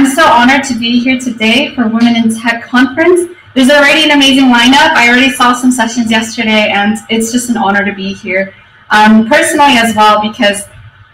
I'm so honored to be here today for Women in Tech Conference. There's already an amazing lineup. I already saw some sessions yesterday, and it's just an honor to be here. Um, personally as well, because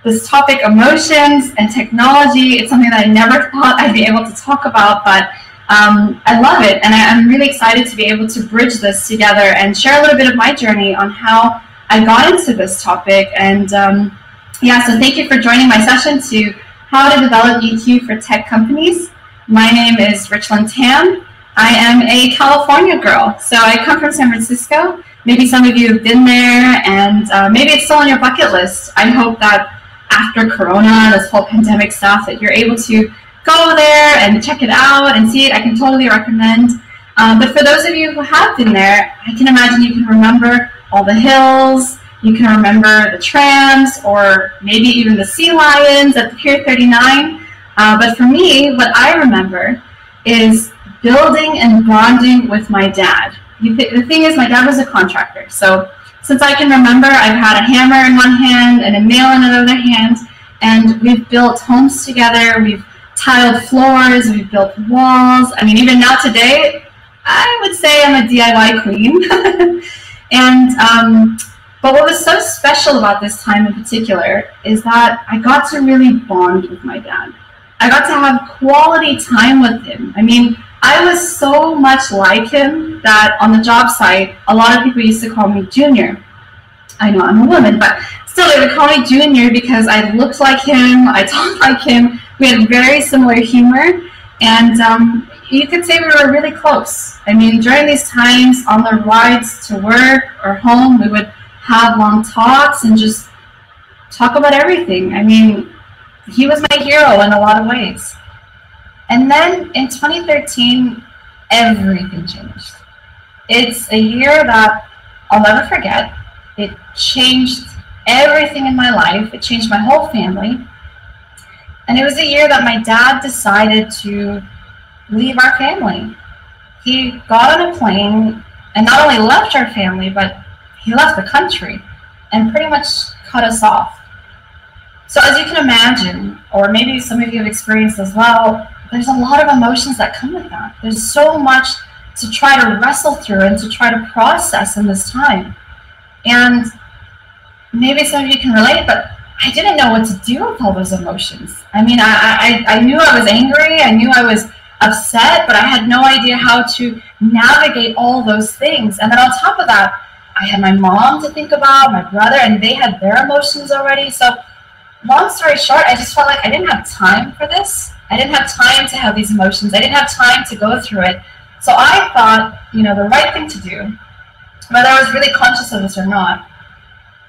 this topic, emotions and technology, it's something that I never thought I'd be able to talk about, but um, I love it, and I, am really excited to be able to bridge this together and share a little bit of my journey on how I got into this topic. And um, yeah, so thank you for joining my session to how to develop EQ for tech companies. My name is Richlyn Tamm. I am a California girl, so I come from San Francisco. Maybe some of you have been there, and uh, maybe it's still on your bucket list. I hope that after Corona, this whole pandemic stuff, that you're able to go there and check it out and see it. I can totally recommend. Um, but for those of you who have been there, I can imagine you can remember all the hills, you can remember the trams, or maybe even the sea lions at the Pier 39. Uh, but for me, what I remember is building and bonding with my dad. The thing is, my dad was a contractor. So since I can remember, I've had a hammer in one hand and a nail in another hand, and we've built homes together. We've tiled floors, we've built walls. I mean, even now today, I would say I'm a DIY queen. and um, but what was so special about this time in particular is that I got to really bond with my dad. I got to have quality time with him. I mean, I was so much like him that on the job site, a lot of people used to call me Junior. I know I'm a woman, but still, they would call me Junior because I looked like him, I talked like him, we had very similar humor, and um, you could say we were really close. I mean, during these times on the rides to work or home, we would have long talks and just talk about everything. I mean, he was my hero in a lot of ways. And then in 2013, everything changed. It's a year that I'll never forget. It changed everything in my life. It changed my whole family. And it was a year that my dad decided to leave our family. He got on a plane and not only left our family, but he left the country and pretty much cut us off. So, as you can imagine, or maybe some of you have experienced as well, there's a lot of emotions that come with that. There's so much to try to wrestle through and to try to process in this time. And maybe some of you can relate, but I didn't know what to do with all those emotions. I mean, I, I, I knew I was angry, I knew I was upset, but I had no idea how to navigate all those things. And then on top of that, I had my mom to think about, my brother, and they had their emotions already. So, long story short, I just felt like I didn't have time for this. I didn't have time to have these emotions. I didn't have time to go through it. So, I thought, you know, the right thing to do, whether I was really conscious of this or not,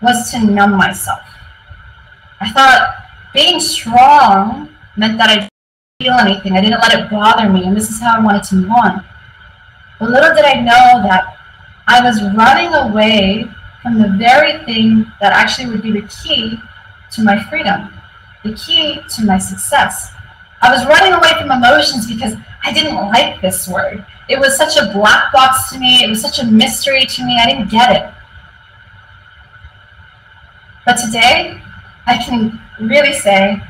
was to numb myself. I thought being strong meant that I didn't feel anything. I didn't let it bother me, and this is how I wanted to move on. But little did I know that I was running away from the very thing that actually would be the key to my freedom, the key to my success. I was running away from emotions because I didn't like this word. It was such a black box to me. It was such a mystery to me. I didn't get it. But today, I can really say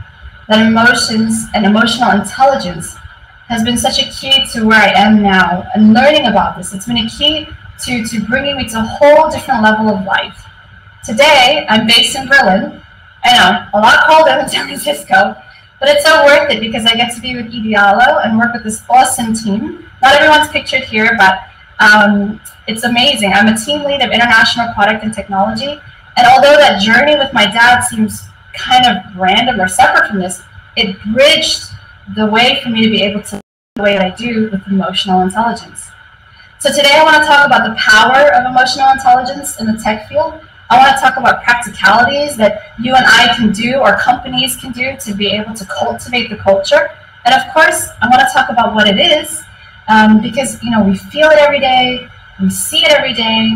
that emotions and emotional intelligence has been such a key to where I am now and learning about this. It's been a key to, to bringing me to a whole different level of life. Today, I'm based in Berlin. and I know, a lot colder than San Francisco, but it's so worth it because I get to be with Idealo and work with this awesome team. Not everyone's pictured here, but um, it's amazing. I'm a team lead of international product and technology. And although that journey with my dad seems kind of random or separate from this, it bridged the way for me to be able to the way that I do with emotional intelligence. So today I want to talk about the power of emotional intelligence in the tech field. I want to talk about practicalities that you and I can do or companies can do to be able to cultivate the culture. And of course, I want to talk about what it is um, because, you know, we feel it every day, we see it every day.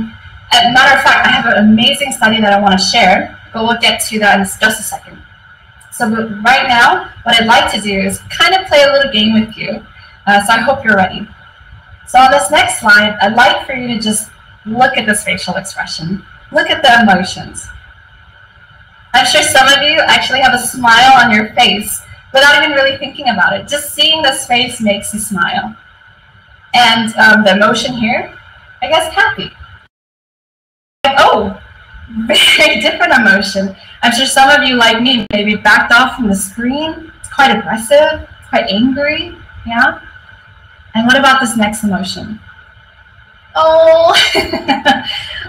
As a matter of fact, I have an amazing study that I want to share, but we'll get to that in just a second. So right now, what I'd like to do is kind of play a little game with you. Uh, so I hope you're ready. So on this next slide, I'd like for you to just look at this facial expression. Look at the emotions. I'm sure some of you actually have a smile on your face without even really thinking about it. Just seeing this face makes you smile? And um, the emotion here, I guess happy. oh, very different emotion. I'm sure some of you, like me, maybe backed off from the screen. It's quite aggressive, quite angry, yeah? And what about this next emotion? Oh,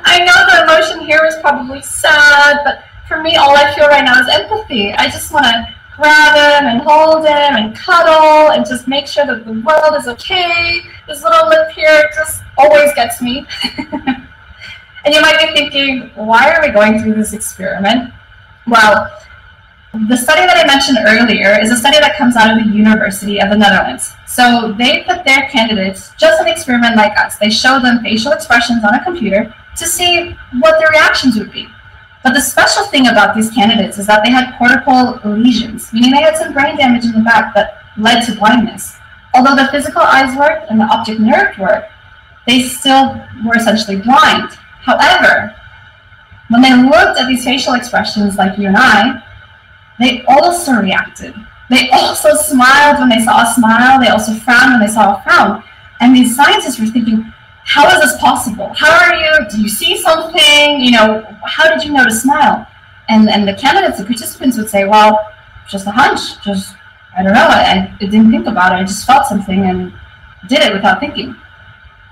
I know the emotion here is probably sad, but for me, all I feel right now is empathy. I just want to grab him and hold him and cuddle and just make sure that the world is okay. This little lip here just always gets me. and you might be thinking, why are we going through this experiment? Well, the study that I mentioned earlier is a study that comes out of the University of the Netherlands. So they put their candidates, just an experiment like us, they show them facial expressions on a computer to see what their reactions would be. But the special thing about these candidates is that they had cortical lesions, meaning they had some brain damage in the back that led to blindness. Although the physical eyes worked and the optic nerve worked, they still were essentially blind. However, when they looked at these facial expressions like you and I, they also reacted. They also smiled when they saw a smile. They also frowned when they saw a frown. And these scientists were thinking, how is this possible? How are you? Do you see something? You know, how did you know to smile? And and the candidates, the participants would say, well, just a hunch, just I don't know, I, I didn't think about it. I just felt something and did it without thinking.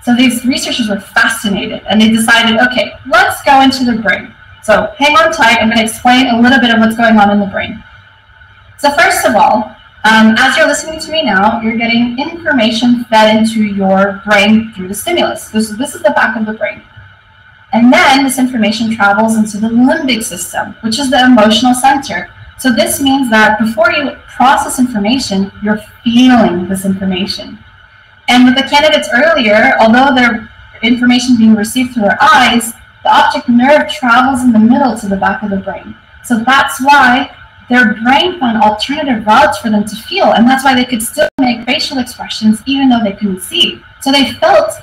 So these researchers were fascinated and they decided, okay, let's go into the brain. So hang on tight. I'm going to explain a little bit of what's going on in the brain. So first of all, um, as you're listening to me now, you're getting information fed into your brain through the stimulus. This, this is the back of the brain. And then this information travels into the limbic system, which is the emotional center. So this means that before you process information, you're feeling this information. And with the candidates earlier, although their information being received through their eyes, the optic nerve travels in the middle to the back of the brain. So that's why their brain found alternative routes for them to feel, and that's why they could still make facial expressions even though they couldn't see. So they felt,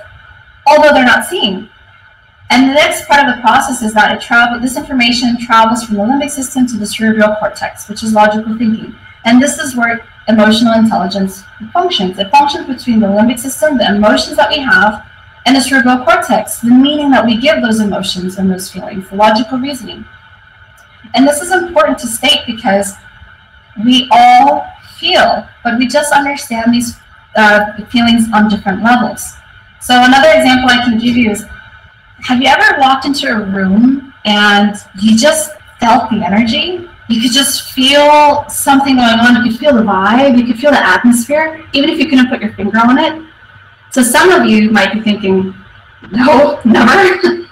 although they're not seeing. And the next part of the process is that it travel, this information travels from the limbic system to the cerebral cortex, which is logical thinking. And this is where emotional intelligence functions. It functions between the limbic system, the emotions that we have, and the cerebral cortex, the meaning that we give those emotions and those feelings, the logical reasoning. And this is important to state because we all feel, but we just understand these uh, feelings on different levels. So another example I can give you is, have you ever walked into a room and you just felt the energy? You could just feel something going on. You could feel the vibe. You could feel the atmosphere, even if you couldn't put your finger on it. So some of you might be thinking, no, never.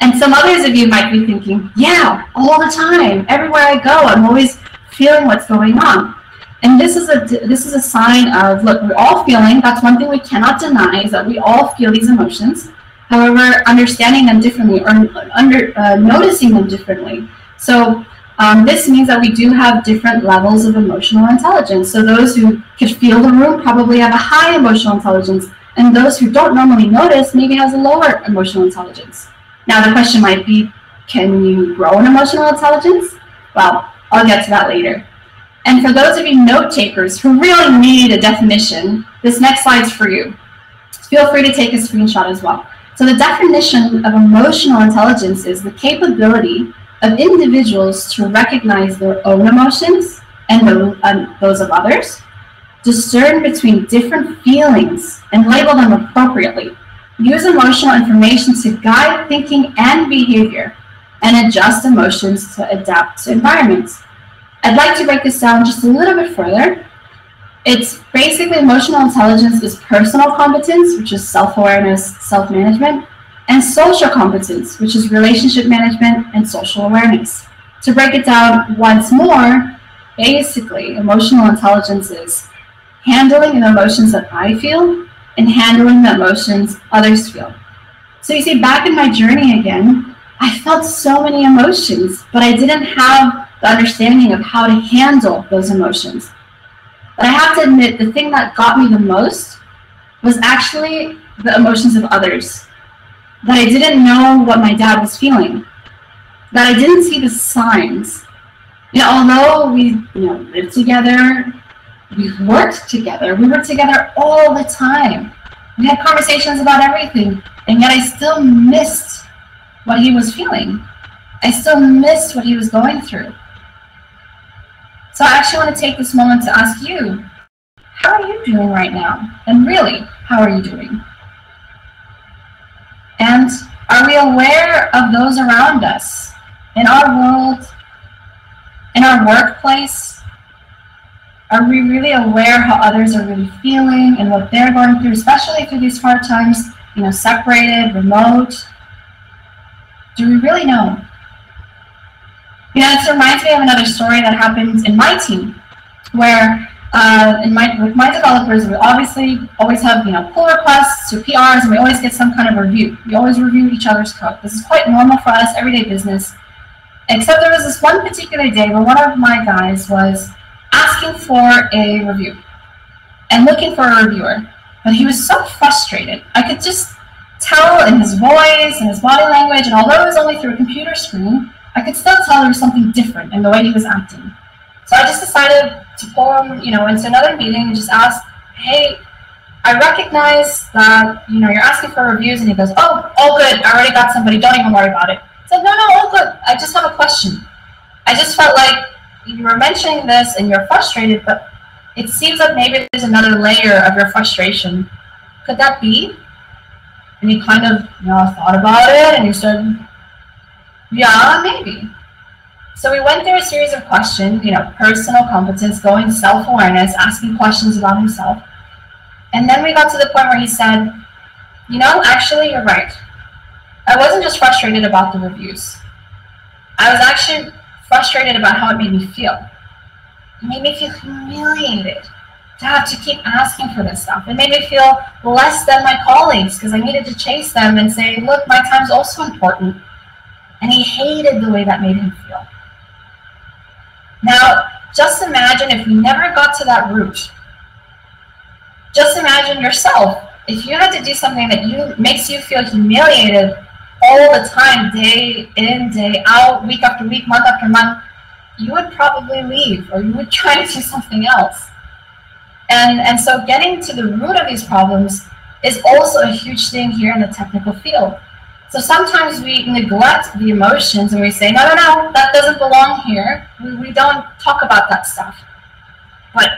And some others of you might be thinking, yeah, all the time, everywhere I go, I'm always feeling what's going on. And this is a this is a sign of look, we're all feeling. That's one thing we cannot deny is that we all feel these emotions. However, understanding them differently or under uh, noticing them differently. So um, this means that we do have different levels of emotional intelligence. So those who could feel the room probably have a high emotional intelligence, and those who don't normally notice maybe has a lower emotional intelligence. Now the question might be, can you grow an emotional intelligence? Well, I'll get to that later. And for those of you note takers who really need a definition, this next slide's for you. Feel free to take a screenshot as well. So the definition of emotional intelligence is the capability of individuals to recognize their own emotions and um, those of others, discern between different feelings and label them appropriately, Use emotional information to guide thinking and behavior and adjust emotions to adapt to environments. I'd like to break this down just a little bit further. It's basically emotional intelligence is personal competence, which is self-awareness, self-management, and social competence, which is relationship management and social awareness. To break it down once more, basically, emotional intelligence is handling the emotions that I feel and handling the emotions others feel. So you see, back in my journey again, I felt so many emotions, but I didn't have the understanding of how to handle those emotions. But I have to admit, the thing that got me the most was actually the emotions of others. That I didn't know what my dad was feeling. That I didn't see the signs. You know, although we you know lived together, we worked together. We were together all the time. We had conversations about everything, and yet I still missed what he was feeling. I still missed what he was going through. So I actually want to take this moment to ask you, how are you doing right now? And really, how are you doing? And are we aware of those around us in our world, in our workplace? Are we really aware how others are really feeling and what they're going through, especially through these hard times, you know, separated, remote? Do we really know? You know, it reminds me of another story that happens in my team, where uh, in my with my developers, we obviously always have you know pull requests to PRs, and we always get some kind of review. We always review each other's code. This is quite normal for us, everyday business. Except there was this one particular day where one of my guys was asking for a review and looking for a reviewer, but he was so frustrated. I could just tell in his voice and his body language, and although it was only through a computer screen, I could still tell there was something different in the way he was acting. So I just decided to pull him, you know, into another meeting and just ask, hey, I recognize that, you know, you're asking for reviews, and he goes, oh, all good, I already got somebody, don't even worry about it. I said, no, no, all good, I just have a question. I just felt like you were mentioning this and you're frustrated, but it seems like maybe there's another layer of your frustration. Could that be? And he kind of, you know, thought about it and he said, yeah, maybe. So we went through a series of questions, you know, personal competence, going self-awareness, asking questions about himself. And then we got to the point where he said, you know, actually, you're right. I wasn't just frustrated about the reviews. I was actually frustrated about how it made me feel. It made me feel humiliated to have to keep asking for this stuff. It made me feel less than my colleagues because I needed to chase them and say, look, my time's also important. And he hated the way that made him feel. Now, just imagine if we never got to that root. Just imagine yourself. If you had to do something that you makes you feel humiliated all the time, day in, day out, week after week, month after month, you would probably leave or you would try to do something else. And, and so getting to the root of these problems is also a huge thing here in the technical field. So sometimes we neglect the emotions and we say, no, no, no, that doesn't belong here. We, we don't talk about that stuff. But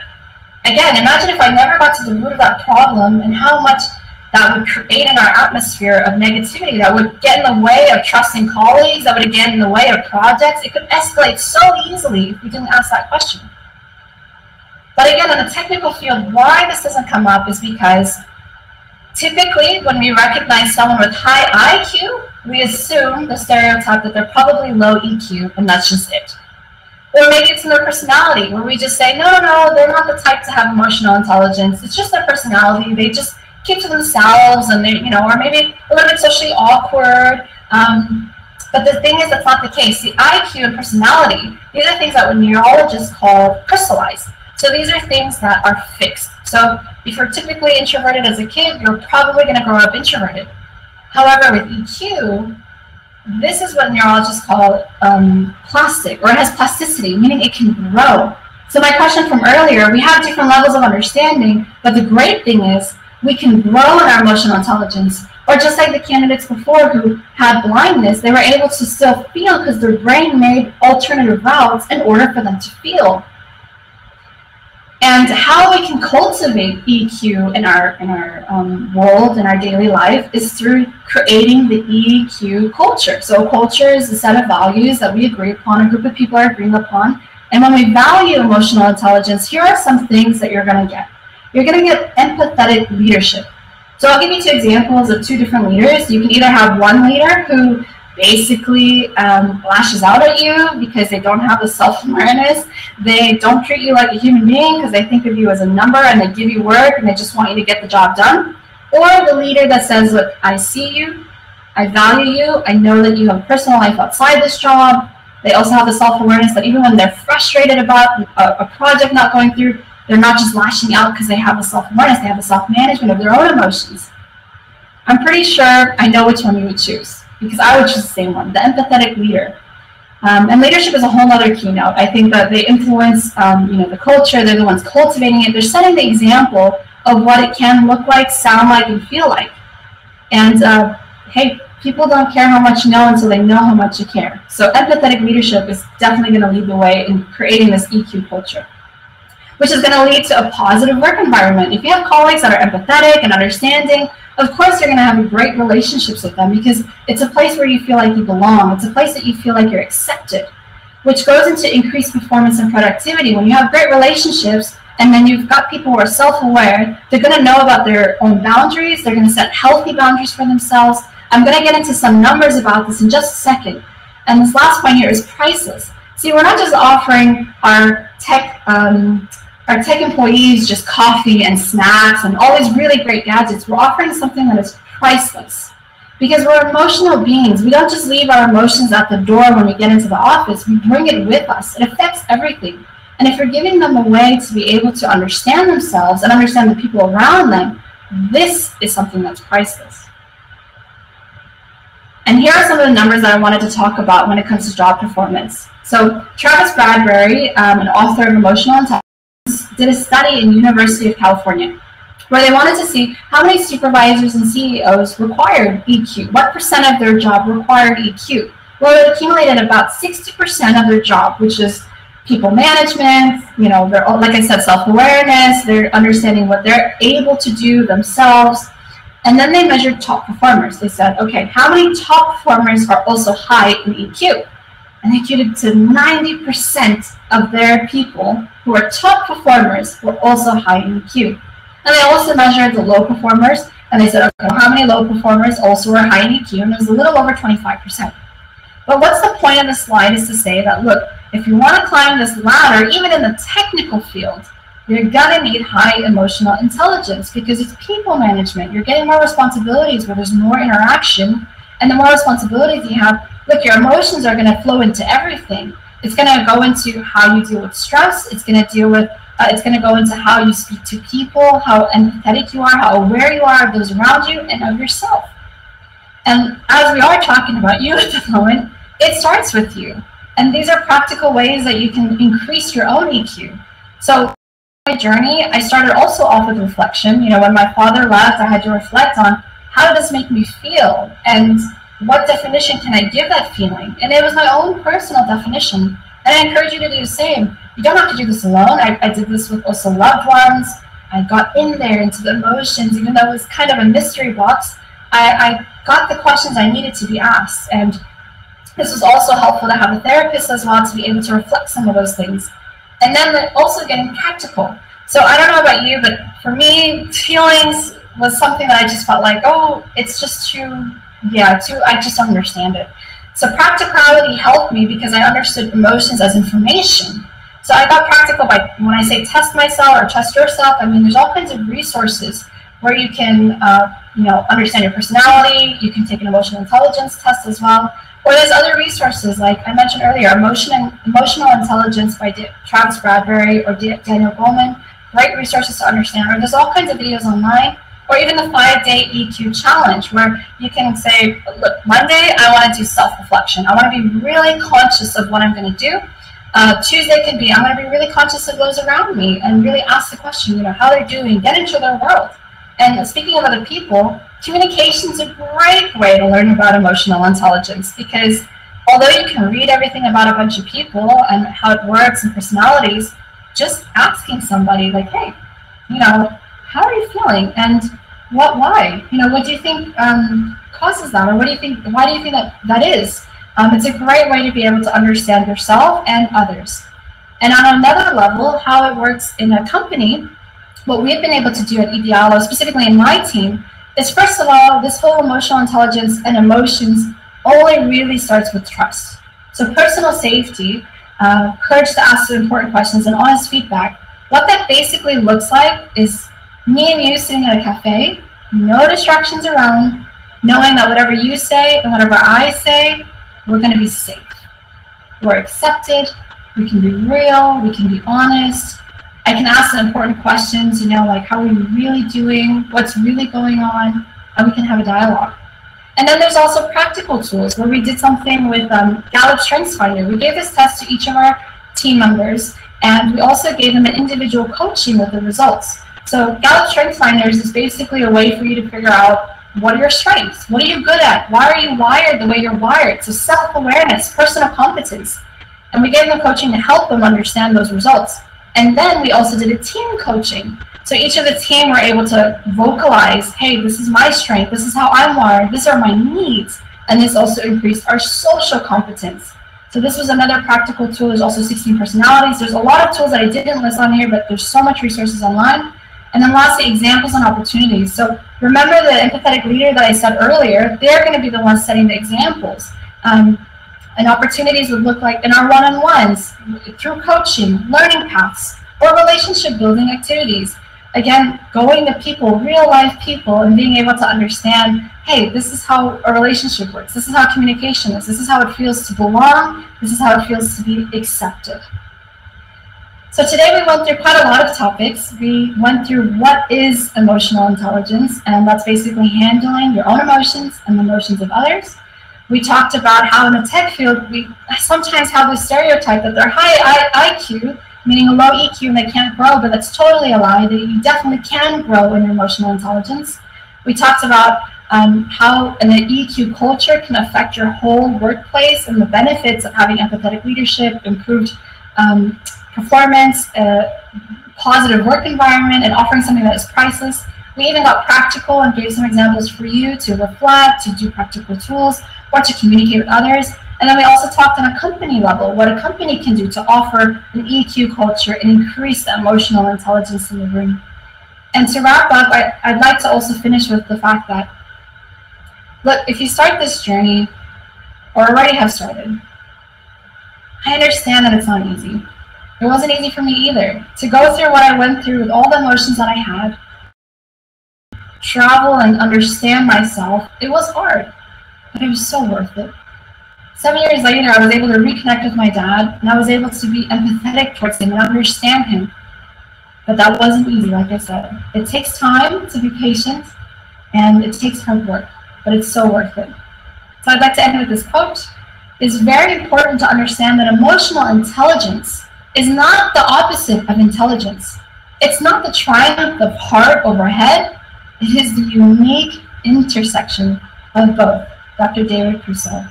again, imagine if I never got to the root of that problem and how much that would create in our atmosphere of negativity that would get in the way of trusting colleagues, that would get in the way of projects. It could escalate so easily if we didn't ask that question. But again, in the technical field, why this doesn't come up is because Typically, when we recognize someone with high IQ, we assume the stereotype that they're probably low EQ, and that's just it. Or maybe it's in their personality, where we just say, no, no, no, they're not the type to have emotional intelligence. It's just their personality. They just keep to themselves, and they, you know, or maybe a little bit socially awkward. Um, but the thing is, that's not the case. The IQ and personality, these are things that neurologists call crystallized. So these are things that are fixed. So if you're typically introverted as a kid, you're probably going to grow up introverted. However, with EQ, this is what neurologists call um, plastic, or it has plasticity, meaning it can grow. So my question from earlier, we have different levels of understanding, but the great thing is we can grow in our emotional intelligence. Or just like the candidates before who had blindness, they were able to still feel because their brain made alternative routes in order for them to feel. And how we can cultivate EQ in our in our um, world in our daily life is through creating the EQ culture. So culture is a set of values that we agree upon, a group of people are agreeing upon. And when we value emotional intelligence, here are some things that you're going to get. You're going to get empathetic leadership. So I'll give you two examples of two different leaders. You can either have one leader who basically um, lashes out at you because they don't have the self-awareness. They don't treat you like a human being because they think of you as a number and they give you work and they just want you to get the job done. Or the leader that says, look, I see you, I value you, I know that you have a personal life outside this job. They also have the self-awareness that even when they're frustrated about a, a project not going through, they're not just lashing out because they have the self-awareness, they have the self-management of their own emotions. I'm pretty sure I know which one you would choose because I would choose the same one, the empathetic leader. Um, and leadership is a whole other keynote. I think that they influence, um, you know, the culture. They're the ones cultivating it. They're setting the example of what it can look like, sound like, and feel like. And uh, hey, people don't care how much you know until they know how much you care. So empathetic leadership is definitely going to lead the way in creating this EQ culture, which is going to lead to a positive work environment. If you have colleagues that are empathetic and understanding, of course you're going to have great relationships with them because it's a place where you feel like you belong. It's a place that you feel like you're accepted, which goes into increased performance and productivity. When you have great relationships, and then you've got people who are self-aware, they're going to know about their own boundaries. They're going to set healthy boundaries for themselves. I'm going to get into some numbers about this in just a second. And this last point here is priceless. See, we're not just offering our tech um, our tech employees just coffee and snacks and all these really great gadgets. We're offering something that is priceless because we're emotional beings. We don't just leave our emotions at the door when we get into the office. We bring it with us. It affects everything. And if you're giving them a way to be able to understand themselves and understand the people around them, this is something that's priceless. And here are some of the numbers that I wanted to talk about when it comes to job performance. So Travis Bradberry, um, an author of Emotional Intelligence, did a study in University of California where they wanted to see how many supervisors and CEOs required EQ. What percent of their job required EQ? Well, it accumulated about 60% of their job, which is people management, you know, they're like I said, self-awareness, they're understanding what they're able to do themselves. And then they measured top performers. They said, okay, how many top performers are also high in EQ? And they attributed to 90% of their people who are top performers were also high in EQ. And they also measured the low performers, and they said, okay, how many low performers also were high in EQ? And it was a little over 25%. But what's the point of the slide is to say that, look, if you want to climb this ladder, even in the technical field, you're going to need high emotional intelligence because it's people management. You're getting more responsibilities where there's more interaction. And the more responsibilities you have, look, your emotions are going to flow into everything. It's going to go into how you deal with stress. It's going to deal with, uh, it's going to go into how you speak to people, how empathetic you are, how aware you are of those around you and of yourself. And as we are talking about you at the moment, it starts with you. And these are practical ways that you can increase your own EQ. So my journey, I started also off with reflection. You know, when my father left, I had to reflect on how does this make me feel? And what definition can I give that feeling? And it was my own personal definition. And I encourage you to do the same. You don't have to do this alone. I, I did this with also loved ones. I got in there into the emotions, even though it was kind of a mystery box. I, I got the questions I needed to be asked. And this was also helpful to have a therapist as well to be able to reflect some of those things. And then also getting practical. So I don't know about you, but for me, feelings was something that I just felt like, oh, it's just too, yeah, too, I just understand it. So practicality helped me because I understood emotions as information. So I got practical by, when I say test myself or test yourself, I mean, there's all kinds of resources where you can, uh, you know, understand your personality. You can take an emotional intelligence test as well. Or there's other resources, like I mentioned earlier, Emotion, and Emotional Intelligence by D Travis Bradberry or D Daniel Goleman. Great resources to understand. Or there's all kinds of videos online. Or even the five-day EQ challenge, where you can say, look, Monday I want to do self-reflection. I want to be really conscious of what I'm going to do. Uh, Tuesday can be, I'm going to be really conscious of those around me and really ask the question, you know, how they're doing, get into their world. And speaking of other people, communication is a great way to learn about emotional intelligence because although you can read everything about a bunch of people and how it works and personalities, just asking somebody like, hey, you know, how are you feeling? And what, why? You know, what do you think um, causes that? Or what do you think, why do you think that that is? Um, it's a great way to be able to understand yourself and others. And on another level, how it works in a company what we've been able to do at Idealo, specifically in my team, is first of all, this whole emotional intelligence and emotions only really starts with trust. So personal safety, uh, courage to ask important questions, and honest feedback. What that basically looks like is me and you sitting at a cafe, no distractions around, knowing that whatever you say and whatever I say, we're going to be safe. We're accepted. We can be real. We can be honest. I can ask the important questions, you know, like how are you really doing, what's really going on, and we can have a dialogue. And then there's also practical tools where we did something with um, Gallup Strengths Finder. We gave this test to each of our team members, and we also gave them an individual coaching with the results. So Gallup Strengths Finders is basically a way for you to figure out what are your strengths? What are you good at? Why are you wired the way you're wired? So self-awareness, personal competence. And we gave them coaching to help them understand those results. And then we also did a team coaching. So each of the team were able to vocalize, hey, this is my strength, this is how I'm wired, these are my needs. And this also increased our social competence. So this was another practical tool. There's also 16 personalities. There's a lot of tools that I didn't list on here, but there's so much resources online. And then lastly, examples and opportunities. So remember the empathetic leader that I said earlier, they're going to be the ones setting the examples. Um, and opportunities would look like in our one-on-ones, through coaching, learning paths, or relationship building activities. Again, going to people, real life people, and being able to understand, hey, this is how a relationship works. This is how communication is. This is how it feels to belong. This is how it feels to be accepted. So today we went through quite a lot of topics. We went through what is emotional intelligence, and that's basically handling your own emotions and the emotions of others. We talked about how in the tech field, we sometimes have the stereotype that they're high IQ, meaning a low EQ and they can't grow, but that's totally a lie. That you definitely can grow in your emotional intelligence. We talked about um, how an EQ culture can affect your whole workplace and the benefits of having empathetic leadership, improved um, performance, a positive work environment, and offering something that is priceless. We even got practical and gave some examples for you to reflect, to do practical tools, or to communicate with others. And then we also talked on a company level, what a company can do to offer an EQ culture and increase the emotional intelligence in the room. And to wrap up, I, I'd like to also finish with the fact that, look, if you start this journey, or already have started, I understand that it's not easy. It wasn't easy for me either. To go through what I went through with all the emotions that I had, travel and understand myself, it was hard, but it was so worth it. Seven years later, I was able to reconnect with my dad, and I was able to be empathetic towards him and understand him. But that wasn't easy, like I said. It takes time to be patient, and it takes hard work, but it's so worth it. So I'd like to end with this quote. It's very important to understand that emotional intelligence is not the opposite of intelligence. It's not the triumph of heart over head. It is the unique intersection of both. Dr. David Purcell.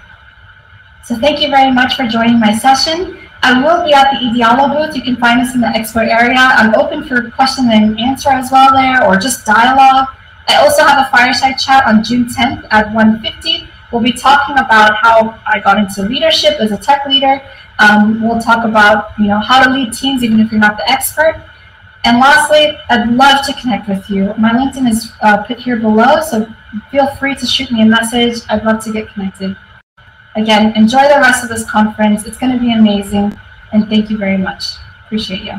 So thank you very much for joining my session. I will be at the Idealo booth. You can find us in the expo area. I'm open for question and answer as well there, or just dialogue. I also have a fireside chat on June 10th at 1.50. We'll be talking about how I got into leadership as a tech leader um, we'll talk about you know how to lead teams even if you're not the expert. And lastly, I'd love to connect with you. My LinkedIn is uh, put here below, so feel free to shoot me a message. I'd love to get connected. Again, enjoy the rest of this conference. It's going to be amazing. And thank you very much. Appreciate you.